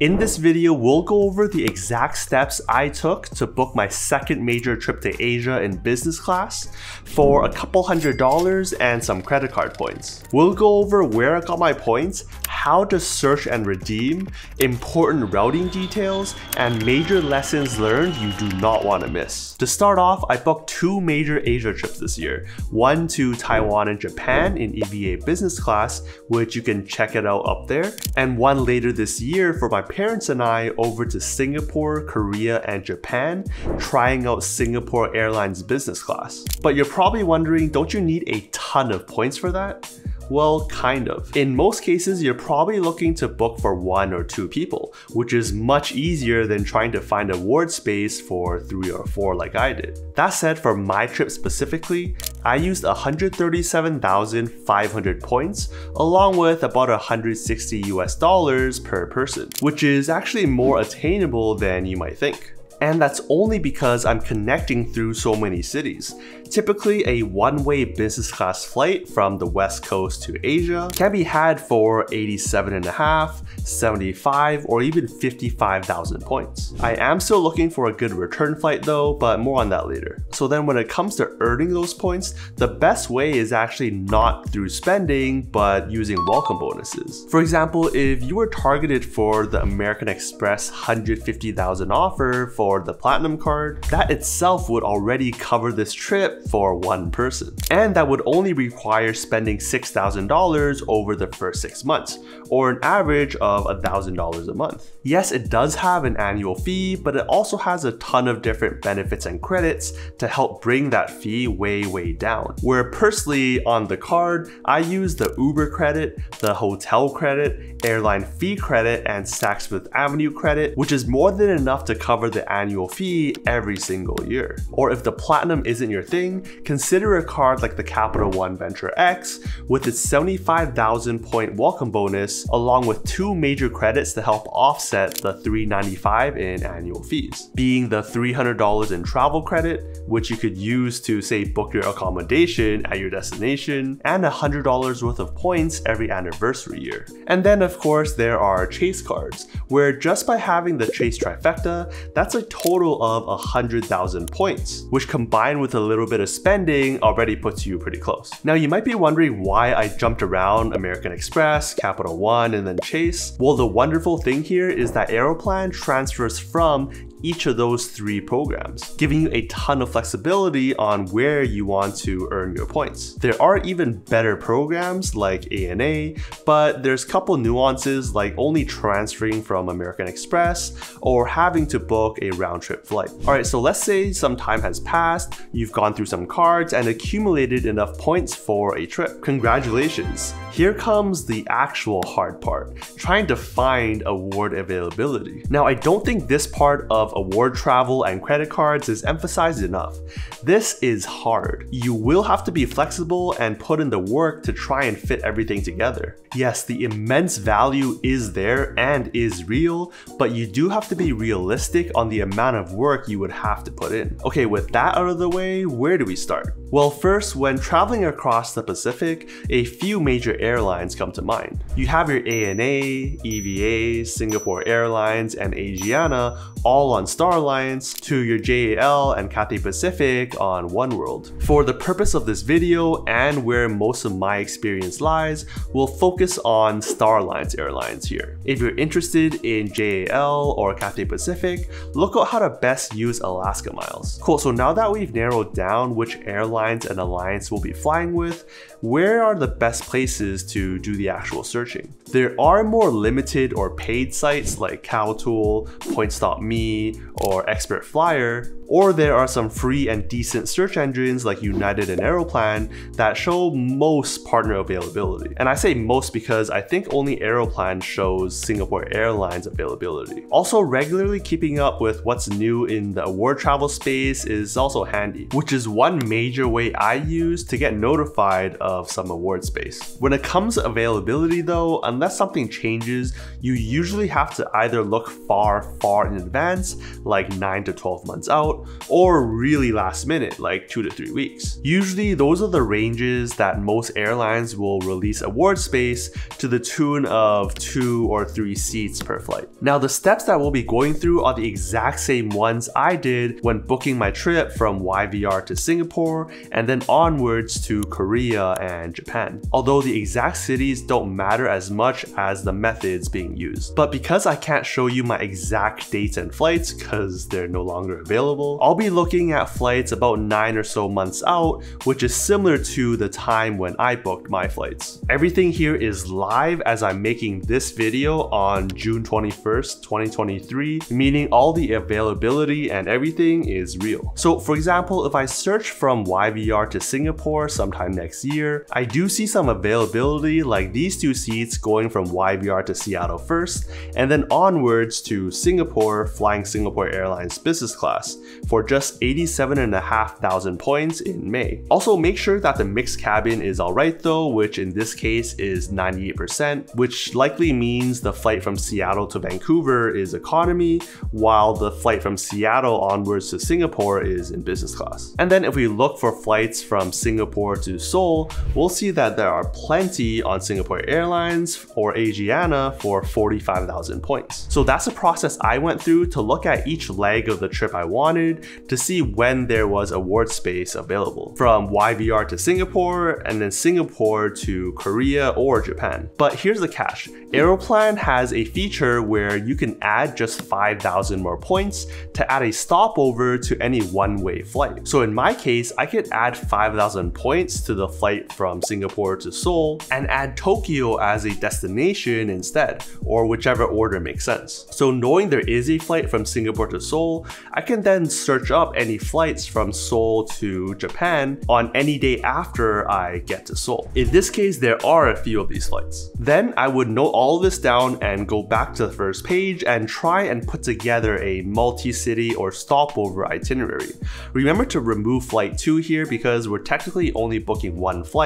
In this video, we'll go over the exact steps I took to book my second major trip to Asia in business class for a couple hundred dollars and some credit card points. We'll go over where I got my points, how to search and redeem, important routing details, and major lessons learned you do not want to miss. To start off, I booked two major Asia trips this year, one to Taiwan and Japan in EVA business class, which you can check it out up there, and one later this year for my parents and I over to Singapore, Korea, and Japan, trying out Singapore Airlines business class. But you're probably wondering, don't you need a ton of points for that? Well, kind of. In most cases, you're probably looking to book for one or two people, which is much easier than trying to find award space for three or four like I did. That said, for my trip specifically, I used 137,500 points along with about 160 US dollars per person, which is actually more attainable than you might think. And that's only because I'm connecting through so many cities. Typically, a one-way business class flight from the west coast to Asia can be had for 87.5, 75, or even 55,000 points. I am still looking for a good return flight though, but more on that later. So then when it comes to earning those points, the best way is actually not through spending, but using welcome bonuses. For example, if you were targeted for the American Express 150,000 offer for the Platinum card, that itself would already cover this trip for one person. And that would only require spending $6,000 over the first six months, or an average of $1,000 a month. Yes, it does have an annual fee, but it also has a ton of different benefits and credits to help bring that fee way, way down. Where personally on the card, I use the Uber credit, the hotel credit, airline fee credit, and Saks Fifth Avenue credit, which is more than enough to cover the annual fee every single year. Or if the platinum isn't your thing, consider a card like the Capital One Venture X with its 75,000 point welcome bonus along with two major credits to help offset the 395 in annual fees, being the $300 in travel credit, which you could use to say book your accommodation at your destination, and $100 worth of points every anniversary year. And then of course there are Chase cards, where just by having the Chase trifecta, that's a total of 100,000 points, which combined with a little bit of spending already puts you pretty close. Now you might be wondering why I jumped around American Express, Capital One, and then Chase. Well, the wonderful thing here is that Aeroplan transfers from each of those three programs, giving you a ton of flexibility on where you want to earn your points. There are even better programs like ANA, but there's a couple nuances like only transferring from American Express or having to book a round trip flight. Alright, so let's say some time has passed, you've gone through some cards and accumulated enough points for a trip. Congratulations! Here comes the actual hard part, trying to find award availability. Now I don't think this part of of award travel and credit cards is emphasized enough. This is hard. You will have to be flexible and put in the work to try and fit everything together. Yes, the immense value is there and is real, but you do have to be realistic on the amount of work you would have to put in. Okay, with that out of the way, where do we start? Well, first, when traveling across the Pacific, a few major airlines come to mind. You have your ANA, EVA, Singapore Airlines, and Asiana all on Star Alliance to your JAL and Cathay Pacific on Oneworld. For the purpose of this video and where most of my experience lies, we'll focus on Star Alliance Airlines here. If you're interested in JAL or Cathay Pacific, look at how to best use Alaska miles. Cool, so now that we've narrowed down which airlines and alliance we'll be flying with, where are the best places to do the actual searching? There are more limited or paid sites like CowTool, Points.me, or Expert Flyer, or there are some free and decent search engines like United and Aeroplan that show most partner availability. And I say most because I think only Aeroplan shows Singapore Airlines availability. Also, regularly keeping up with what's new in the award travel space is also handy, which is one major way I use to get notified of some award space. When it comes to availability though, unless something changes, you usually have to either look far, far in advance, like 9 to 12 months out, or really last minute, like 2 to 3 weeks. Usually those are the ranges that most airlines will release award space to the tune of 2 or 3 seats per flight. Now the steps that we'll be going through are the exact same ones I did when booking my trip from YVR to Singapore and then onwards to Korea and Japan. Although the exact cities don't matter as much as the methods being used. But because I can't show you my exact dates and flights because they're no longer available, I'll be looking at flights about 9 or so months out, which is similar to the time when I booked my flights. Everything here is live as I'm making this video on June 21st, 2023, meaning all the availability and everything is real. So for example, if I search from YVR to Singapore sometime next year, I do see some availability like these two seats going from YVR to Seattle first, and then onwards to Singapore flying Singapore Airlines business class for just 87,500 points in May. Also make sure that the mixed cabin is alright though, which in this case is 98%, which likely means the flight from Seattle to Vancouver is economy, while the flight from Seattle onwards to Singapore is in business class. And then if we look for flights from Singapore to Seoul, we'll see that there are plenty on Singapore Airlines or Asiana for 45,000 points. So that's a process I went through to look at each leg of the trip I wanted to see when there was award space available. From YVR to Singapore and then Singapore to Korea or Japan. But here's the catch. Aeroplan has a feature where you can add just 5,000 more points to add a stopover to any one-way flight. So in my case, I could add 5,000 points to the flight from Singapore to Seoul and add Tokyo as a destination instead, or whichever order makes sense. So knowing there is a flight from Singapore to Seoul, I can then search up any flights from Seoul to Japan on any day after I get to Seoul. In this case, there are a few of these flights. Then I would note all this down and go back to the first page and try and put together a multi-city or stopover itinerary. Remember to remove flight 2 here because we're technically only booking one flight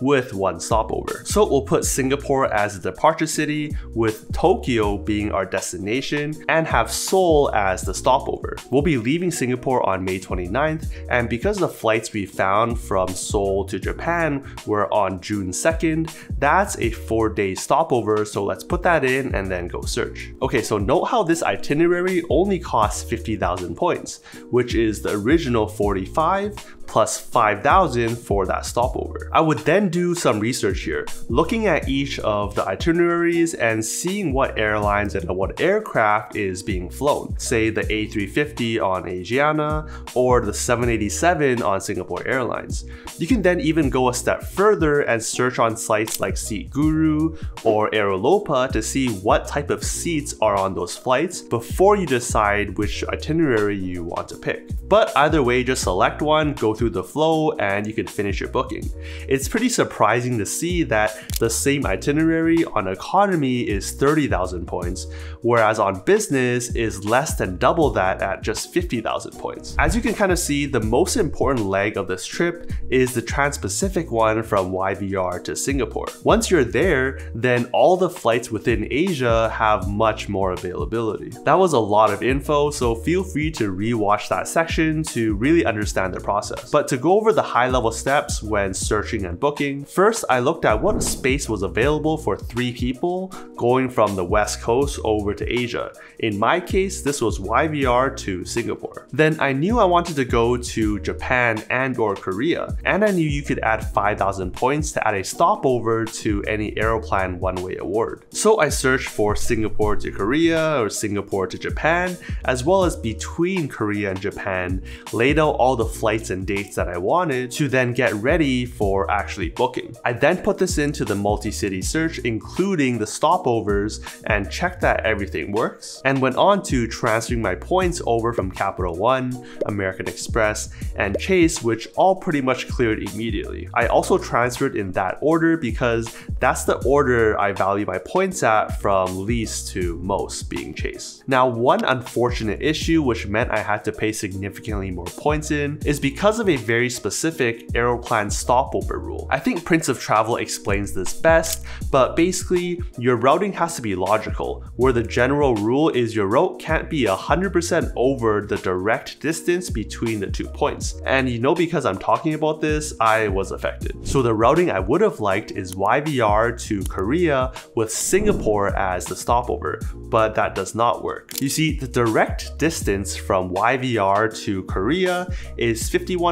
with one stopover. So we'll put Singapore as the departure city with Tokyo being our destination and have Seoul as the stopover. We'll be leaving Singapore on May 29th and because the flights we found from Seoul to Japan were on June 2nd, that's a 4 day stopover so let's put that in and then go search. Okay so note how this itinerary only costs 50,000 points, which is the original 45 plus 5,000 for that stopover. I would then do some research here, looking at each of the itineraries and seeing what airlines and what aircraft is being flown, say the A350 on Asiana or the 787 on Singapore Airlines. You can then even go a step further and search on sites like SeatGuru or Aerolopa to see what type of seats are on those flights before you decide which itinerary you want to pick. But either way, just select one, go through the flow, and you can finish your booking. It's pretty surprising to see that the same itinerary on economy is 30,000 points, whereas on business is less than double that at just 50,000 points. As you can kind of see, the most important leg of this trip is the Trans-Pacific one from YVR to Singapore. Once you're there, then all the flights within Asia have much more availability. That was a lot of info, so feel free to rewatch that section to really understand the process. But to go over the high level steps when searching and booking, first I looked at what space was available for three people going from the west coast over to Asia. In my case, this was YVR to Singapore. Then I knew I wanted to go to Japan and or Korea, and I knew you could add 5,000 points to add a stopover to any Aeroplan one-way award. So I searched for Singapore to Korea or Singapore to Japan, as well as between Korea and Japan, laid out all the flights and dates that I wanted to then get ready for actually booking. I then put this into the multi-city search, including the stopovers, and checked that everything works, and went on to transferring my points over from Capital One, American Express, and Chase, which all pretty much cleared immediately. I also transferred in that order because that's the order I value my points at from least to most being Chase. Now, one unfortunate issue which meant I had to pay significantly more points in is because of of a very specific Aeroplan stopover rule. I think Prince of Travel explains this best, but basically, your routing has to be logical, where the general rule is your route can't be 100% over the direct distance between the two points. And you know because I'm talking about this, I was affected. So the routing I would have liked is YVR to Korea with Singapore as the stopover, but that does not work. You see, the direct distance from YVR to Korea is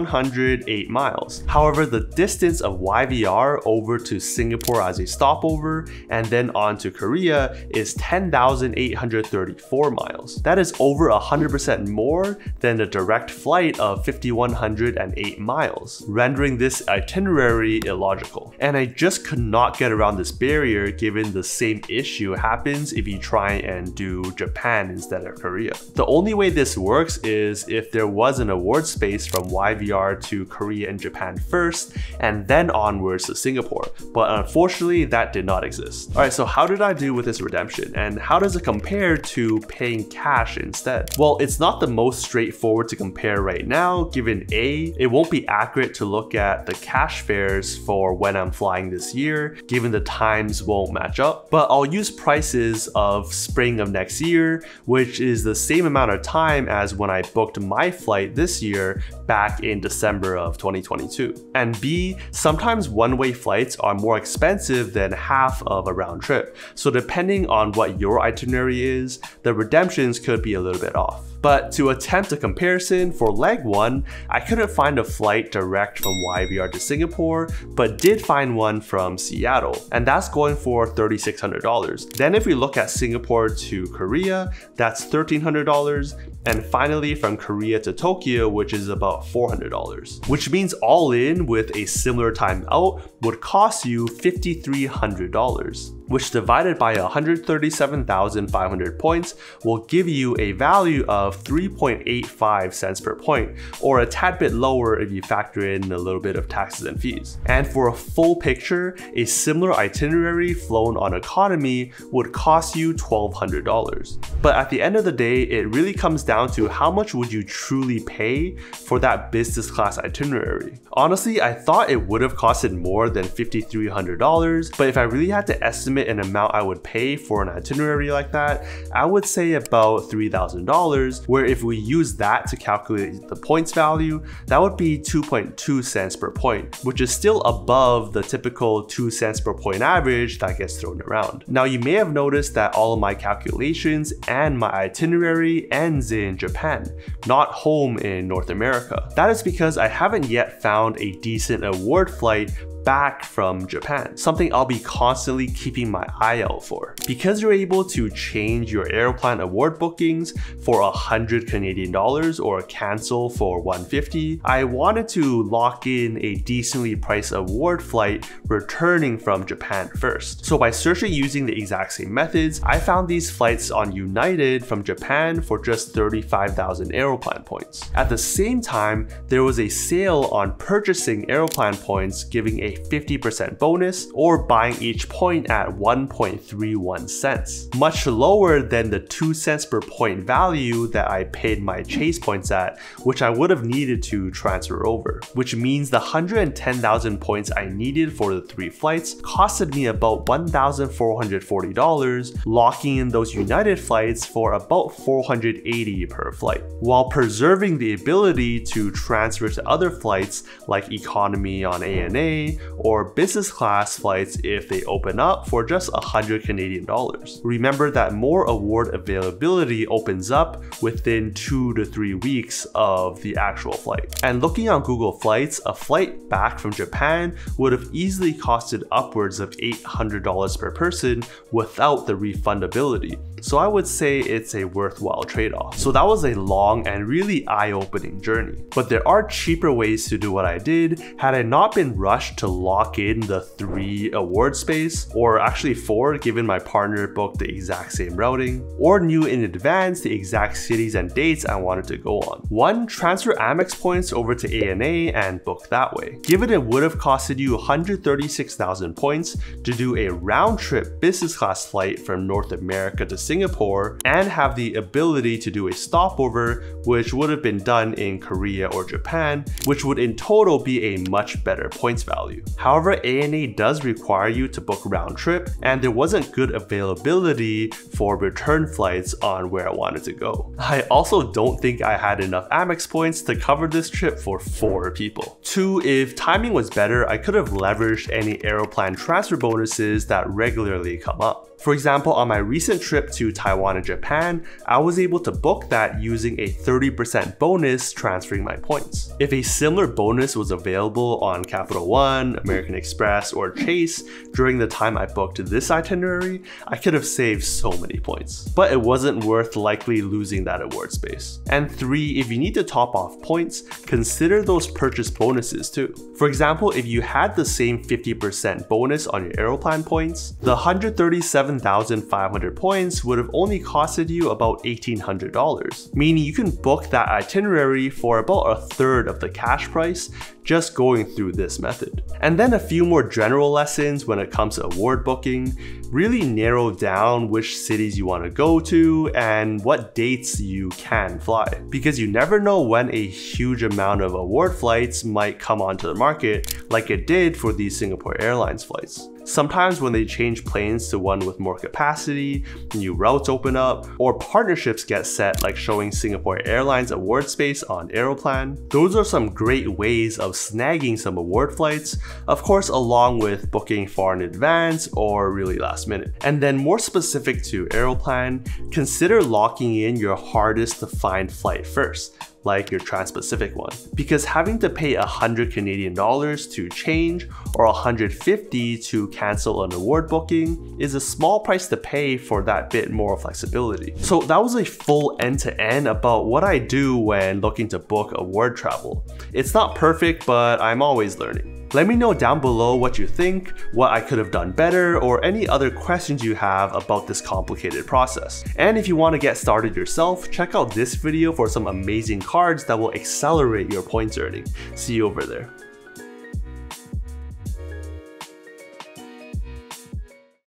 5108 miles. However, the distance of YVR over to Singapore as a stopover and then on to Korea is 10,834 miles. That is over 100% more than the direct flight of 5108 miles, rendering this itinerary illogical. And I just could not get around this barrier given the same issue happens if you try and do Japan instead of Korea. The only way this works is if there was an award space from YVR to Korea and Japan first, and then onwards to Singapore. But unfortunately, that did not exist. Alright, so how did I do with this redemption? And how does it compare to paying cash instead? Well, it's not the most straightforward to compare right now, given A, it won't be accurate to look at the cash fares for when I'm flying this year, given the times won't match up. But I'll use prices of spring of next year, which is the same amount of time as when I booked my flight this year back in December of 2022. And B, sometimes one-way flights are more expensive than half of a round trip. So depending on what your itinerary is, the redemptions could be a little bit off. But to attempt a comparison, for leg 1, I couldn't find a flight direct from YVR to Singapore, but did find one from Seattle, and that's going for $3,600. Then if we look at Singapore to Korea, that's $1,300, and finally from Korea to Tokyo, which is about $400. Which means all in with a similar time out would cost you $5,300 which divided by 137,500 points will give you a value of 3.85 cents per point, or a tad bit lower if you factor in a little bit of taxes and fees. And for a full picture, a similar itinerary flown on economy would cost you $1,200. But at the end of the day, it really comes down to how much would you truly pay for that business class itinerary. Honestly, I thought it would have costed more than $5,300, but if I really had to estimate an amount I would pay for an itinerary like that, I would say about $3,000, where if we use that to calculate the points value, that would be 2.2 cents per point, which is still above the typical 2 cents per point average that gets thrown around. Now you may have noticed that all of my calculations and my itinerary ends in Japan, not home in North America. That is because I haven't yet found a decent award flight back from Japan, something I'll be constantly keeping my eye out for. Because you're able to change your Aeroplan award bookings for 100 Canadian dollars or cancel for 150, I wanted to lock in a decently priced award flight returning from Japan first. So by searching using the exact same methods, I found these flights on United from Japan for just 35,000 Aeroplan points. At the same time, there was a sale on purchasing Aeroplan points giving a 50% bonus or buying each point at 1.31 cents, much lower than the 2 cents per point value that I paid my chase points at, which I would have needed to transfer over, which means the 110,000 points I needed for the three flights costed me about $1,440, locking in those United flights for about 480 per flight, while preserving the ability to transfer to other flights like economy on ANA or business class flights if they open up for just 100 Canadian dollars. Remember that more award availability opens up within two to three weeks of the actual flight. And looking on Google Flights, a flight back from Japan would have easily costed upwards of $800 per person without the refundability. So I would say it's a worthwhile trade-off. So that was a long and really eye-opening journey. But there are cheaper ways to do what I did had I not been rushed to lock in the three award space, or actually four given my partner booked the exact same routing, or knew in advance the exact cities and dates I wanted to go on. One, transfer Amex points over to ANA and book that way. Given it would have costed you 136,000 points to do a round trip business class flight from North America to Singapore Singapore and have the ability to do a stopover, which would have been done in Korea or Japan, which would in total be a much better points value. However, ANA does require you to book round trip, and there wasn't good availability for return flights on where I wanted to go. I also don't think I had enough Amex points to cover this trip for four people. Two, if timing was better, I could have leveraged any Aeroplan transfer bonuses that regularly come up. For example, on my recent trip to Taiwan and Japan, I was able to book that using a 30% bonus transferring my points. If a similar bonus was available on Capital One, American Express, or Chase during the time I booked this itinerary, I could have saved so many points. But it wasn't worth likely losing that award space. And three, if you need to top off points, consider those purchase bonuses too. For example, if you had the same 50% bonus on your Aeroplan points, the 137 7,500 points would have only costed you about $1,800, meaning you can book that itinerary for about a third of the cash price just going through this method. And then a few more general lessons when it comes to award booking, really narrow down which cities you want to go to and what dates you can fly. Because you never know when a huge amount of award flights might come onto the market like it did for these Singapore Airlines flights. Sometimes when they change planes to one with more capacity, new routes open up, or partnerships get set like showing Singapore Airlines award space on Aeroplan, those are some great ways of snagging some award flights, of course along with booking far in advance or really last minute. And then more specific to Aeroplan, consider locking in your hardest to find flight first like your Trans-Pacific one. Because having to pay 100 Canadian dollars to change or 150 to cancel an award booking is a small price to pay for that bit more flexibility. So that was a full end-to-end -end about what I do when looking to book award travel. It's not perfect, but I'm always learning. Let me know down below what you think, what I could have done better, or any other questions you have about this complicated process. And if you want to get started yourself, check out this video for some amazing cards that will accelerate your points earning. See you over there.